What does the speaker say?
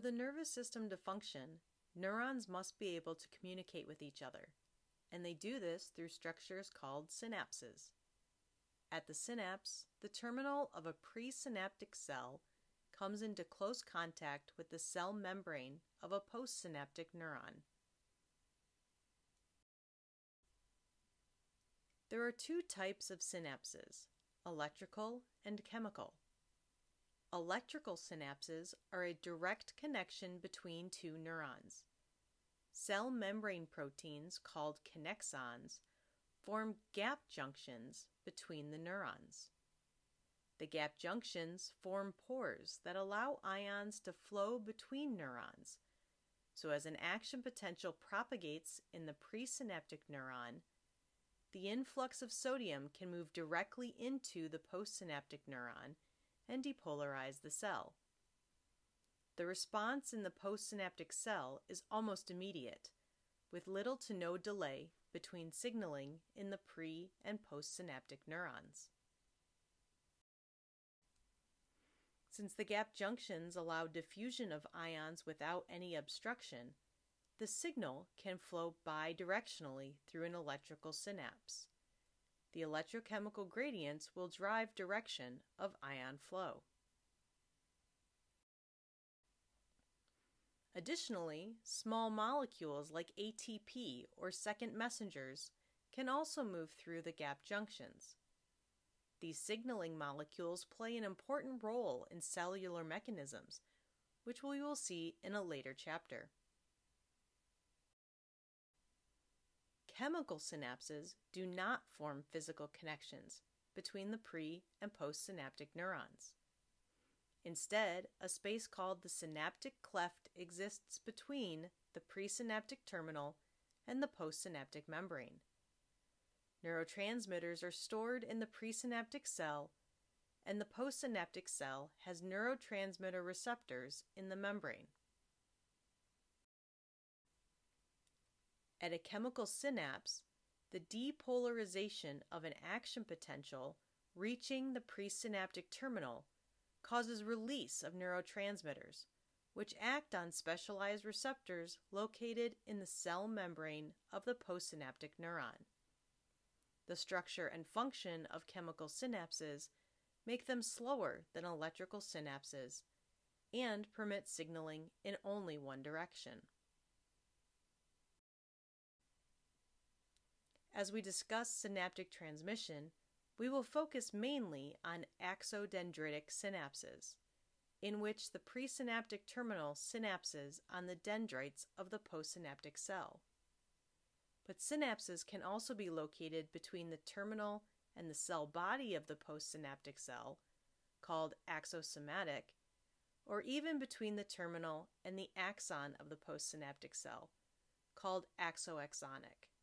the nervous system to function, neurons must be able to communicate with each other, and they do this through structures called synapses. At the synapse, the terminal of a presynaptic cell comes into close contact with the cell membrane of a postsynaptic neuron. There are two types of synapses electrical and chemical. Electrical synapses are a direct connection between two neurons. Cell membrane proteins called connexons form gap junctions between the neurons. The gap junctions form pores that allow ions to flow between neurons. So, as an action potential propagates in the presynaptic neuron, the influx of sodium can move directly into the postsynaptic neuron and depolarize the cell. The response in the postsynaptic cell is almost immediate, with little to no delay between signaling in the pre and postsynaptic neurons. Since the gap junctions allow diffusion of ions without any obstruction, the signal can flow bidirectionally through an electrical synapse. The electrochemical gradients will drive direction of ion flow. Additionally, small molecules like ATP or second messengers can also move through the gap junctions. These signaling molecules play an important role in cellular mechanisms, which we will see in a later chapter. Chemical synapses do not form physical connections between the pre and postsynaptic neurons. Instead, a space called the synaptic cleft exists between the presynaptic terminal and the postsynaptic membrane. Neurotransmitters are stored in the presynaptic cell, and the postsynaptic cell has neurotransmitter receptors in the membrane. At a chemical synapse, the depolarization of an action potential reaching the presynaptic terminal causes release of neurotransmitters, which act on specialized receptors located in the cell membrane of the postsynaptic neuron. The structure and function of chemical synapses make them slower than electrical synapses and permit signaling in only one direction. As we discuss synaptic transmission, we will focus mainly on axodendritic synapses, in which the presynaptic terminal synapses on the dendrites of the postsynaptic cell. But synapses can also be located between the terminal and the cell body of the postsynaptic cell, called axosomatic, or even between the terminal and the axon of the postsynaptic cell, called axoaxonic.